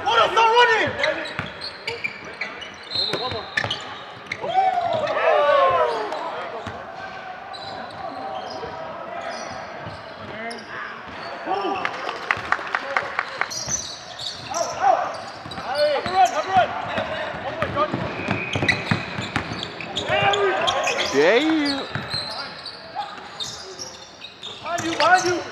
Hold up, start running! Damn! Behind you, behind you!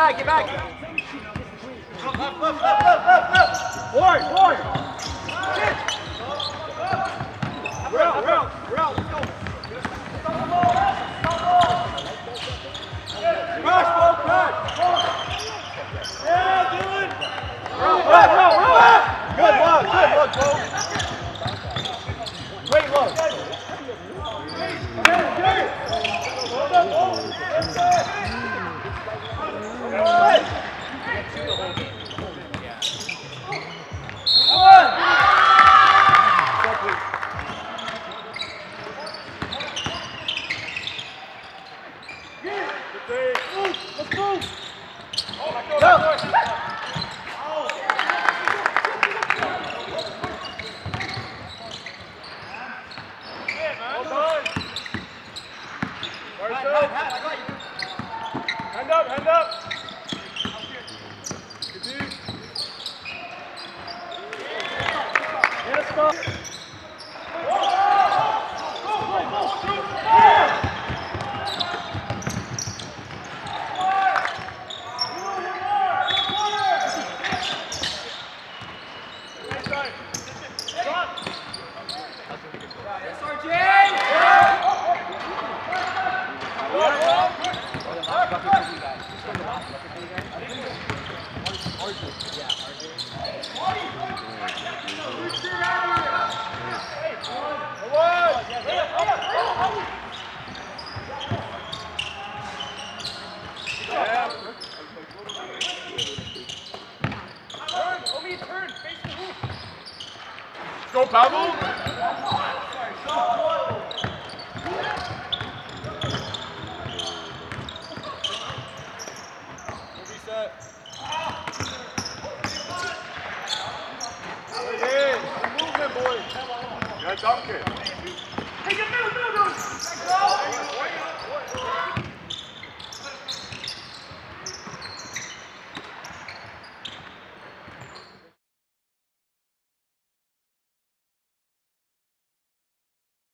Back, get back. Left, left, left, left, left, left. Ward, Ward. Yes, stop. Go, Pavel! Movement, boy. Dunk it. Hey, you move, move, move. Go.